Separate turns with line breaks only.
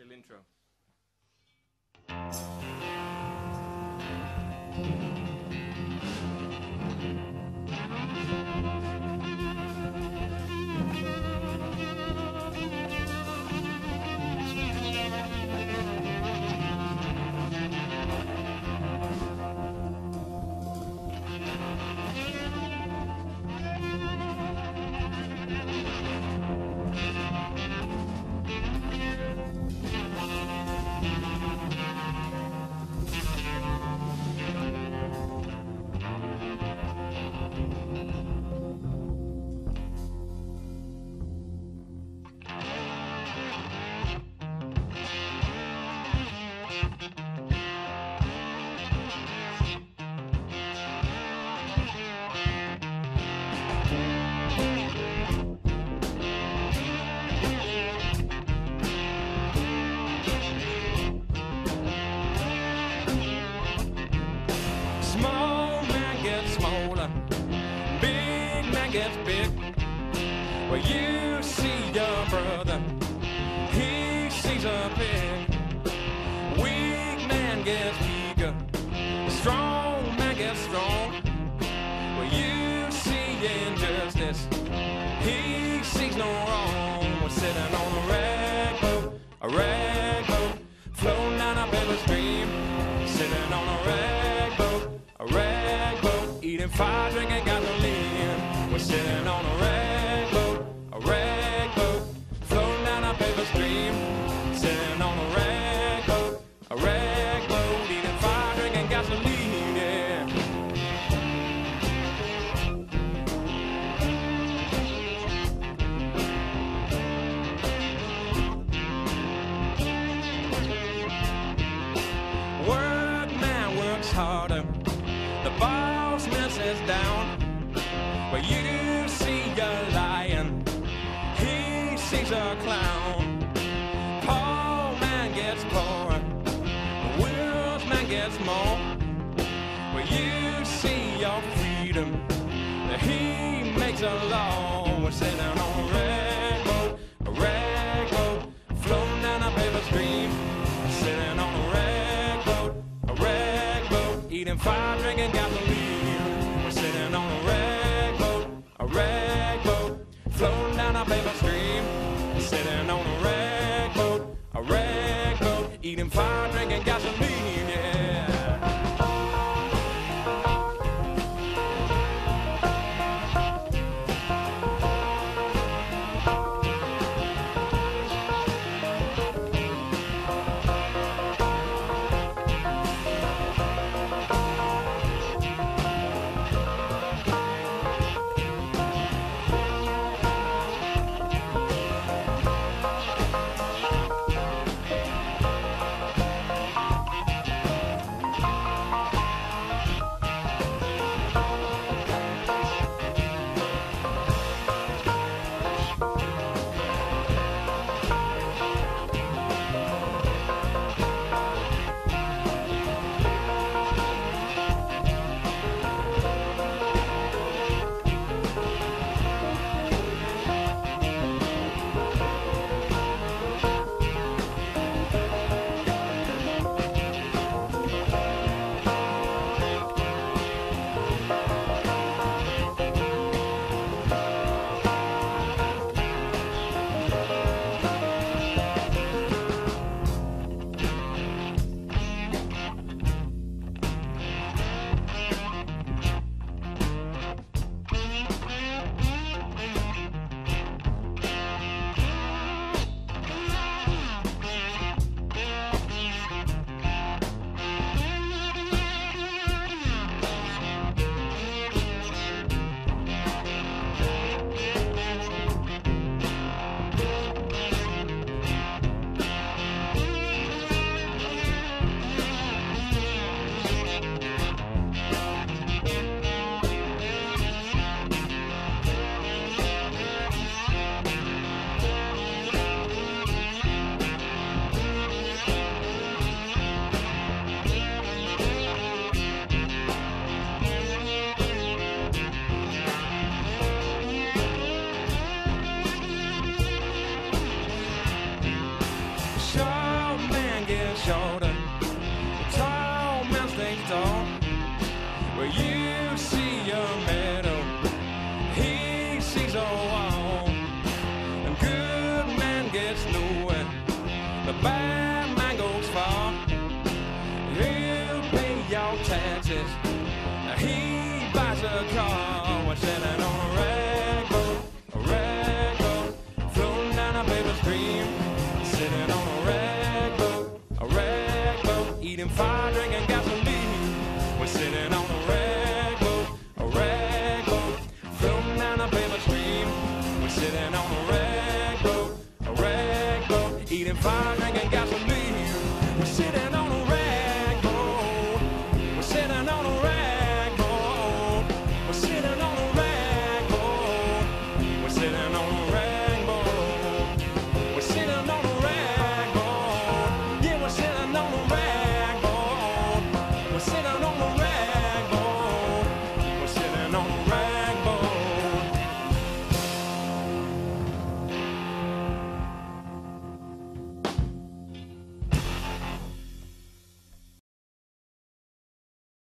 Little intro. Gets big. Well, you see your brother, he sees a pig. Weak man gets Boss man down. Where you see a lion, he sees a clown. Poor man gets poorer. Wills man gets more. Where you see your freedom, he makes a law. We're sitting on red Sitting on a rag boat, a rag boat, eating fire, drinking Jordan. It's all men's things on. Where you see a meadow, he sees a wall. And good man gets nowhere. The bad man goes far. He'll pay your taxes. He buys a car. What's that? Eating fire, drinking gasoline. We're sitting on a rag boat, a rag boat, floating down a paper stream. We're sitting on a rag boat, a rag boat, eating fire, drinking gasoline. We're sitting